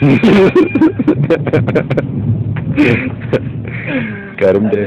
கரும்பு.